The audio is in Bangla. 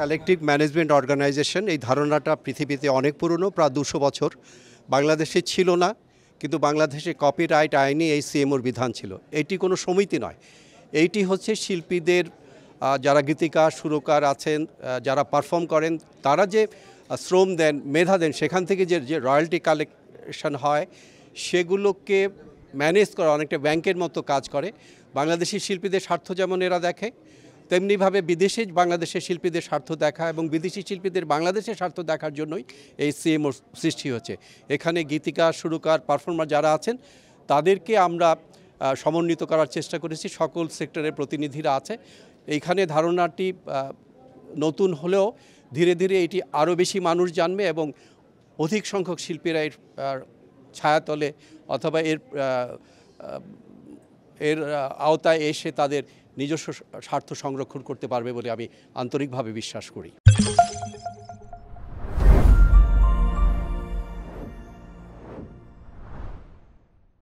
কালেকটিভ ম্যানেজমেন্ট অর্গানাইজেশন এই ধারণাটা পৃথিবীতে অনেক পুরনো, প্রায় দুশো বছর। বাংলাদেশে ছিল না, কিন্তু বাংলাদেশে কপিরাইট আইনে এই সিএমওর বিধান ছিল। এটি কোনো সমিতি নয়। এইটি হচ্ছে শিল্পীদের যারা গীতিকার, সুরকার আছেন যারা পারফর্ম করেন, তারা যে শ্রম দেন, মেধা দেন, সেখান থেকে যে যে রয়্যালটি কালেকশন হয়, সেগুলোকে ম্যানেজ করা, অনেকটা ব্যাংকের মতো কাজ করে। বাংলাদেশি শিল্পীদের স্বার্থ যেমন এরা দেখে তেমনিভাবে বিদেশি বাংলাদেশের শিল্পীদের স্বার্থ দেখা এবং বিদেশি শিল্পীদের বাংলাদেশের স্বার্থ দেখার জন্যই এই সিএমও সৃষ্টি হচ্ছে এখানে গীতিকার সুরকার, পারফর্মার যারা আছেন, তাদেরকে আমরা সমন্বিত করার চেষ্টা করেছি। সকল সেক্টরের প্রতিনিধিরা আছে। এইখানে ধারণাটি নতুন হলেও ধীরে ধীরে এটি আরও বেশি মানুষ জানবে এবং অধিক সংখ্যক শিল্পীরা এর ছায়াতলে অথবা এর এর আওতায় এসে তাদের নিজস্ব স্বার্থ সংরক্ষণ করতে পারবে বলে আমি আন্তরিকভাবে বিশ্বাস করি।